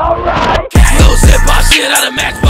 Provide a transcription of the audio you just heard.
alright. Little zip pop shit out of Max.